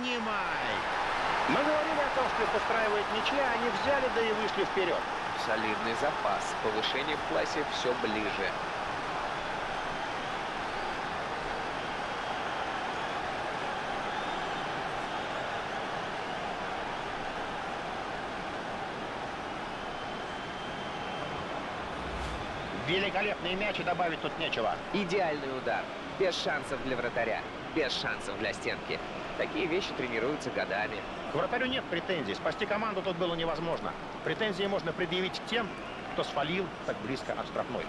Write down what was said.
вынимай. Мы говорили о том, что их устраивает ничья, они взяли, да и вышли вперед. Солидный запас. Повышение в классе все ближе. Великолепный мяч и добавить тут нечего. Идеальный удар. Без шансов для вратаря. Без шансов для стенки. Такие вещи тренируются годами. К вратарю нет претензий. Спасти команду тут было невозможно. Претензии можно предъявить тем, кто свалил так близко от штрафной.